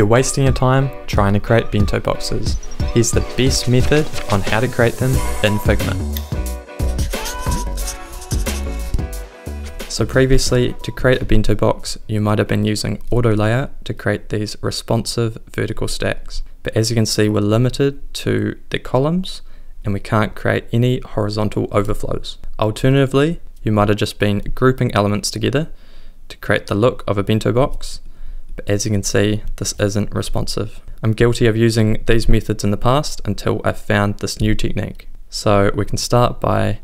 You're wasting your time trying to create bento boxes. Here's the best method on how to create them in Figma. So previously, to create a bento box, you might have been using auto layout to create these responsive vertical stacks. But as you can see, we're limited to the columns and we can't create any horizontal overflows. Alternatively, you might have just been grouping elements together to create the look of a bento box, as you can see, this isn't responsive. I'm guilty of using these methods in the past until I found this new technique. So we can start by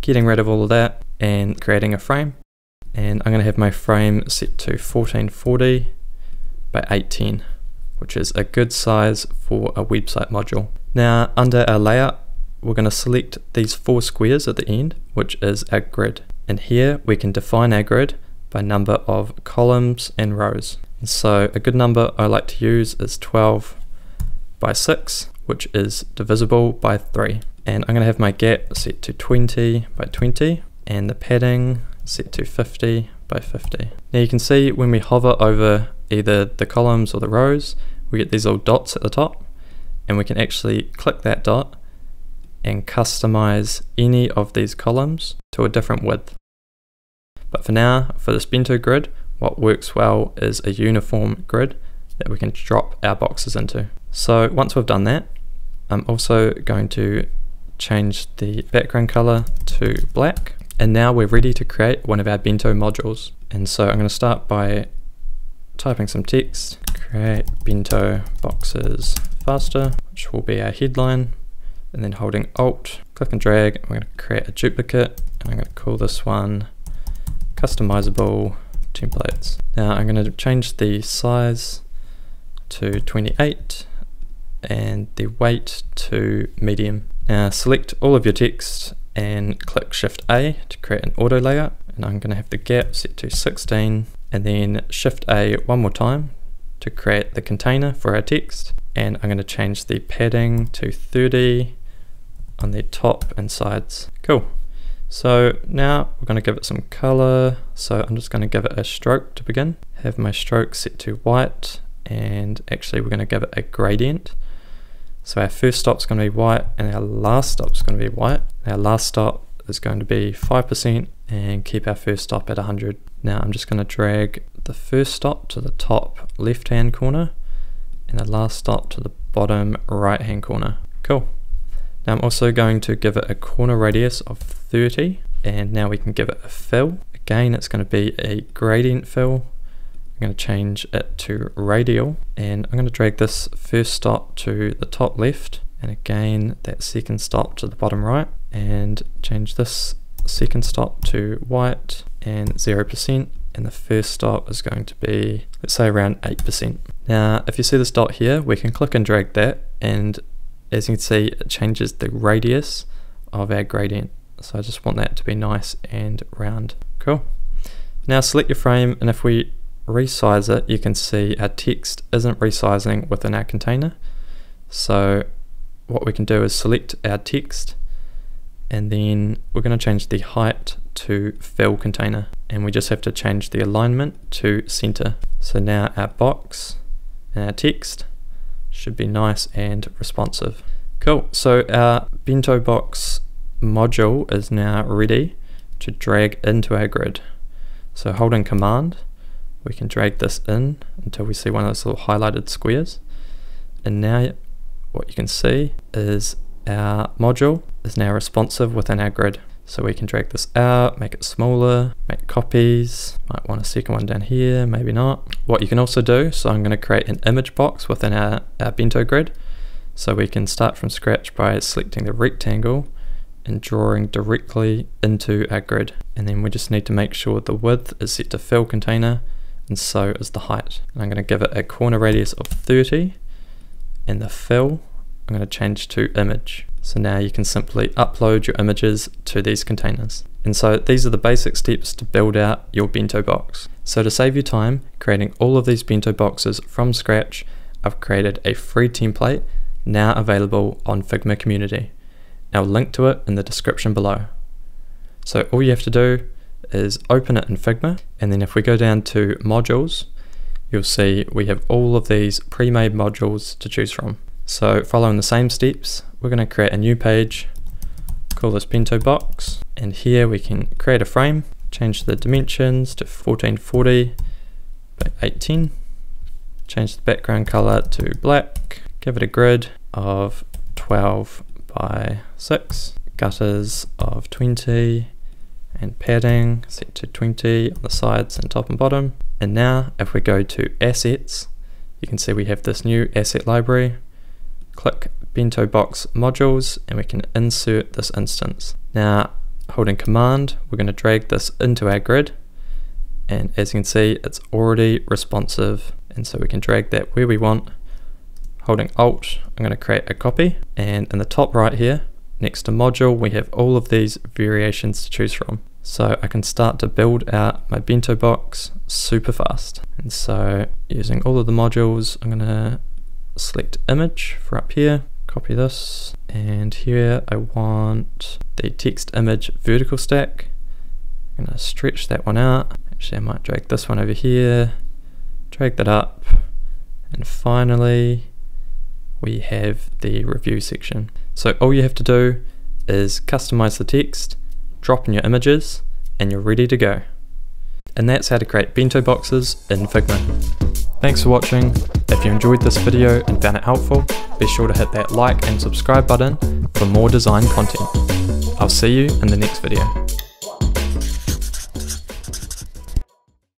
getting rid of all of that and creating a frame. And I'm going to have my frame set to 1440 by 810, which is a good size for a website module. Now under our layout, we're going to select these four squares at the end, which is our grid. And here we can define our grid by number of columns and rows. So a good number I like to use is 12 by 6, which is divisible by 3. And I'm going to have my gap set to 20 by 20 and the padding set to 50 by 50. Now you can see when we hover over either the columns or the rows, we get these little dots at the top and we can actually click that dot and customize any of these columns to a different width. But for now, for this bento grid, what works well is a uniform grid that we can drop our boxes into. So once we've done that, I'm also going to change the background color to black. And now we're ready to create one of our bento modules. And so I'm going to start by typing some text, create bento boxes faster, which will be our headline and then holding Alt, click and drag, I'm going to create a duplicate, and I'm going to call this one customizable templates. Now I'm going to change the size to 28 and the weight to medium. Now select all of your text and click Shift A to create an auto layout and I'm going to have the gap set to 16 and then Shift A one more time to create the container for our text and I'm going to change the padding to 30 on the top and sides. Cool. So now we're going to give it some color. So I'm just going to give it a stroke to begin. Have my stroke set to white and actually we're going to give it a gradient. So our first stop is going to be white and our last stop is going to be white. Our last stop is going to be 5% and keep our first stop at 100. Now I'm just going to drag the first stop to the top left hand corner and the last stop to the bottom right hand corner. Cool. Now I'm also going to give it a corner radius of 30 and now we can give it a fill. Again it's going to be a gradient fill. I'm going to change it to radial and I'm going to drag this first stop to the top left and again that second stop to the bottom right and change this second stop to white and 0% and the first stop is going to be let's say around 8%. Now if you see this dot here we can click and drag that and as you can see, it changes the radius of our gradient. So I just want that to be nice and round. Cool. Now select your frame and if we resize it, you can see our text isn't resizing within our container. So what we can do is select our text and then we're going to change the height to fill container and we just have to change the alignment to center. So now our box and our text should be nice and responsive. Cool, so our bento box module is now ready to drag into our grid. So holding command, we can drag this in until we see one of those little highlighted squares. And now what you can see is our module is now responsive within our grid. So we can drag this out, make it smaller, make copies, might want a second one down here, maybe not. What you can also do, so I'm going to create an image box within our, our bento grid. So we can start from scratch by selecting the rectangle and drawing directly into our grid. And then we just need to make sure the width is set to fill container and so is the height. And I'm going to give it a corner radius of 30 and the fill I'm going to change to image. So now you can simply upload your images to these containers. And so these are the basic steps to build out your bento box. So to save you time creating all of these bento boxes from scratch, I've created a free template now available on Figma community. I'll link to it in the description below. So all you have to do is open it in Figma and then if we go down to modules, you'll see we have all of these pre-made modules to choose from. So following the same steps, we're going to create a new page, call this bento box, and here we can create a frame, change the dimensions to 1440 by 18, change the background color to black, give it a grid of 12 by 6, gutters of 20, and padding set to 20 on the sides and top and bottom. And now if we go to assets, you can see we have this new asset library. Click bento box modules and we can insert this instance. Now holding command, we're going to drag this into our grid. And as you can see, it's already responsive. And so we can drag that where we want. Holding alt, I'm going to create a copy. And in the top right here, next to module, we have all of these variations to choose from. So I can start to build out my bento box super fast. And so using all of the modules, I'm gonna select image for up here, copy this, and here I want the text image vertical stack. I'm gonna stretch that one out. Actually, I might drag this one over here, drag that up, and finally we have the review section. So all you have to do is customize the text drop in your images, and you're ready to go. And that's how to create bento boxes in Figma. Thanks for watching. If you enjoyed this video and found it helpful, be sure to hit that like and subscribe button for more design content. I'll see you in the next video.